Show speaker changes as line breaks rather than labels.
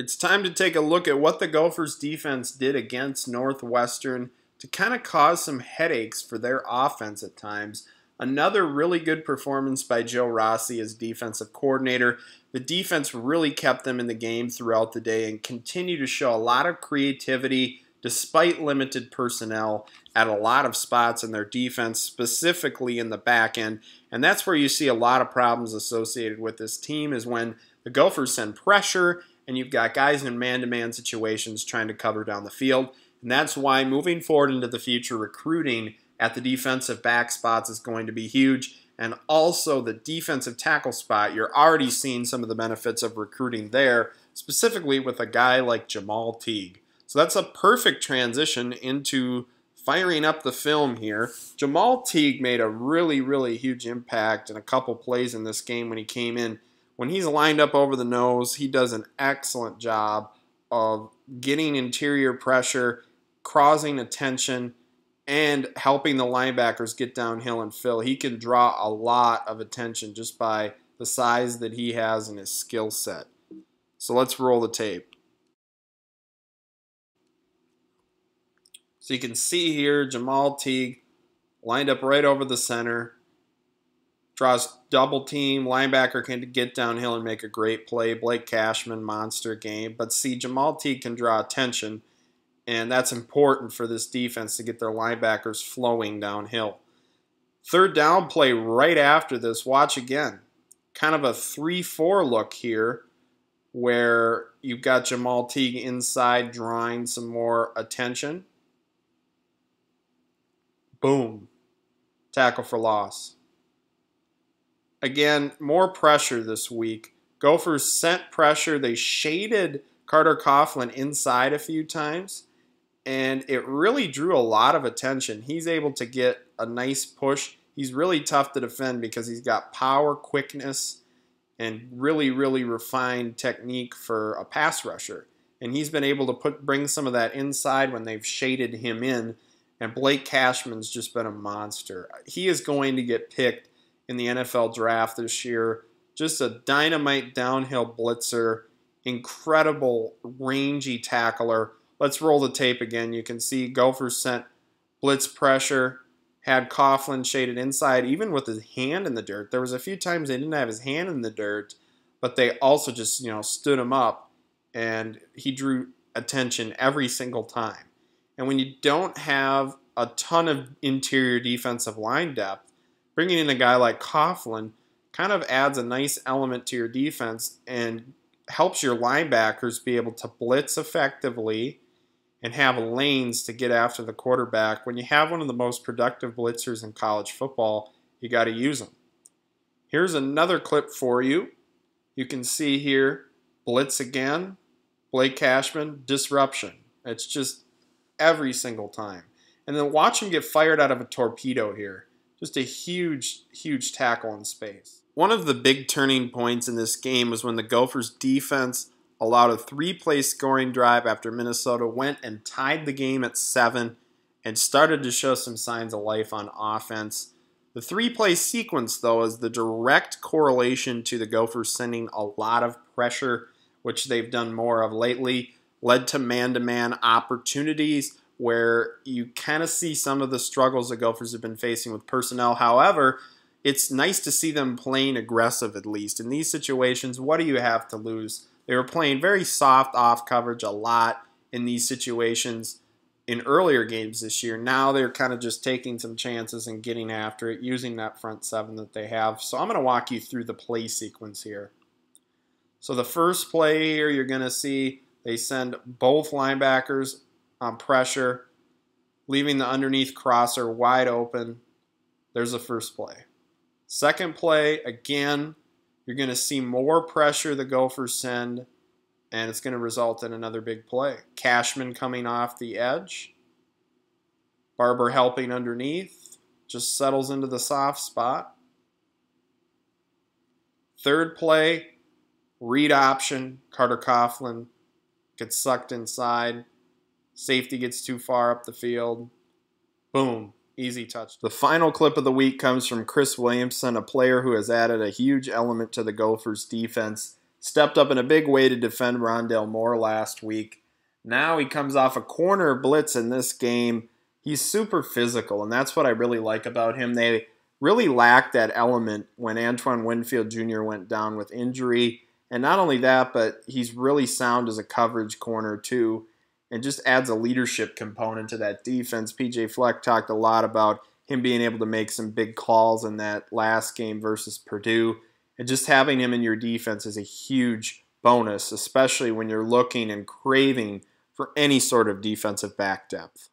It's time to take a look at what the Gophers defense did against Northwestern to kind of cause some headaches for their offense at times. Another really good performance by Joe Rossi as defensive coordinator. The defense really kept them in the game throughout the day and continue to show a lot of creativity despite limited personnel at a lot of spots in their defense, specifically in the back end. And that's where you see a lot of problems associated with this team is when the Gophers send pressure and you've got guys in man-to-man situations trying to cover down the field. And that's why moving forward into the future, recruiting at the defensive back spots is going to be huge. And also the defensive tackle spot, you're already seeing some of the benefits of recruiting there, specifically with a guy like Jamaal Teague. So that's a perfect transition into firing up the film here. Jamaal Teague made a really, really huge impact in a couple plays in this game when he came in when he's lined up over the nose, he does an excellent job of getting interior pressure, causing attention, and helping the linebackers get downhill and fill. He can draw a lot of attention just by the size that he has and his skill set. So let's roll the tape. So you can see here Jamaal Teague lined up right over the center draws double team. Linebacker can get downhill and make a great play. Blake Cashman, monster game. But see, Jamaal Teague can draw attention, and that's important for this defense to get their linebackers flowing downhill. Third down play right after this. Watch again. Kind of a 3 4 look here where you've got Jamaal Teague inside drawing some more attention. Boom. Tackle for loss. Again, more pressure this week. Gophers sent pressure. They shaded Carter Coughlin inside a few times, and it really drew a lot of attention. He's able to get a nice push. He's really tough to defend because he's got power, quickness, and really, really refined technique for a pass rusher. And he's been able to put bring some of that inside when they've shaded him in. And Blake Cashman's just been a monster. He is going to get picked in the NFL draft this year. Just a dynamite downhill blitzer, incredible rangy tackler. Let's roll the tape again. You can see Gophers sent blitz pressure, had Coughlin shaded inside, even with his hand in the dirt. There was a few times they didn't have his hand in the dirt, but they also just, you know, stood him up and he drew attention every single time. And when you don't have a ton of interior defensive line depth, bringing in a guy like Coughlin kind of adds a nice element to your defense and helps your linebackers be able to blitz effectively and have lanes to get after the quarterback. When you have one of the most productive blitzers in college football, you got to use them. Here's another clip for you. You can see here blitz again, Blake Cashman, disruption. It's just every single time. And then watch him get fired out of a torpedo here. Just a huge, huge tackle in space. One of the big turning points in this game was when the Gophers defense allowed a three-play scoring drive after Minnesota went and tied the game at seven and started to show some signs of life on offense. The three-play sequence, though, is the direct correlation to the Gophers sending a lot of pressure, which they've done more of lately, led to man-to-man opportunities where you kind of see some of the struggles the Gophers have been facing with personnel. However, it's nice to see them playing aggressive at least. In these situations, what do you have to lose? They were playing very soft off coverage a lot in these situations in earlier games this year. Now they're kind of just taking some chances and getting after it using that front seven that they have. So I'm going to walk you through the play sequence here. So the first play here, you're going to see they send both linebackers on pressure, leaving the underneath crosser wide open. There's the first play. Second play, again, you're going to see more pressure the Gophers send, and it's going to result in another big play. Cashman coming off the edge. Barber helping underneath. Just settles into the soft spot. Third play, read option. Carter Coughlin gets sucked inside. Safety gets too far up the field. Boom. Easy touch. The final clip of the week comes from Chris Williamson, a player who has added a huge element to the Gophers defense. stepped up in a big way to defend Rondale Moore last week. Now he comes off a corner blitz in this game. He's super physical, and that's what I really like about him. They really lacked that element when Antoine Winfield Jr. went down with injury. And not only that, but he's really sound as a coverage corner, too, and just adds a leadership component to that defense. PJ Fleck talked a lot about him being able to make some big calls in that last game versus Purdue. And just having him in your defense is a huge bonus, especially when you're looking and craving for any sort of defensive back depth.